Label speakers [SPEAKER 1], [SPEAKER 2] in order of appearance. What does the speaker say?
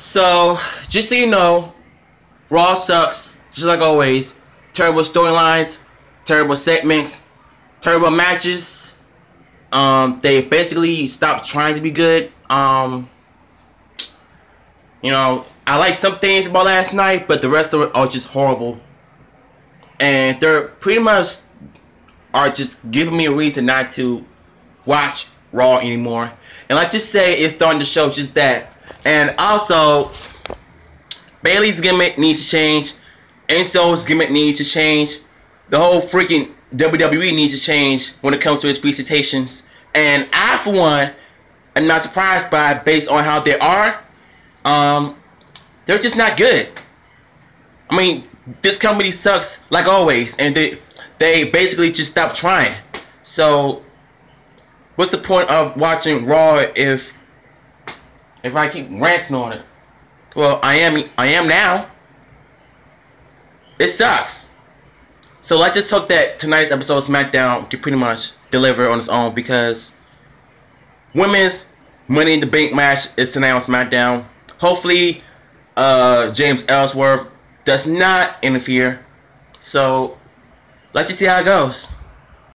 [SPEAKER 1] So, just so you know, Raw sucks, just like always. Terrible storylines, terrible segments, terrible matches. Um, they basically stopped trying to be good. Um, you know, I like some things about last night, but the rest of it are just horrible. And they're pretty much are just giving me a reason not to watch Raw anymore. And let's just say it's starting to show just that. And also, Bayley's gimmick needs to change. Enzo's gimmick needs to change. The whole freaking WWE needs to change when it comes to its presentations. And I, for one, am not surprised by based on how they are. Um, they're just not good. I mean, this company sucks like always, and they they basically just stopped trying. So, what's the point of watching Raw if if I keep ranting on it? Well, I am I am now. It sucks. So let's just hope that tonight's episode of SmackDown can pretty much deliver on its own because women's Money in the Bank match is tonight on SmackDown. Hopefully, uh, James Ellsworth does not interfere. So let's just see how it goes.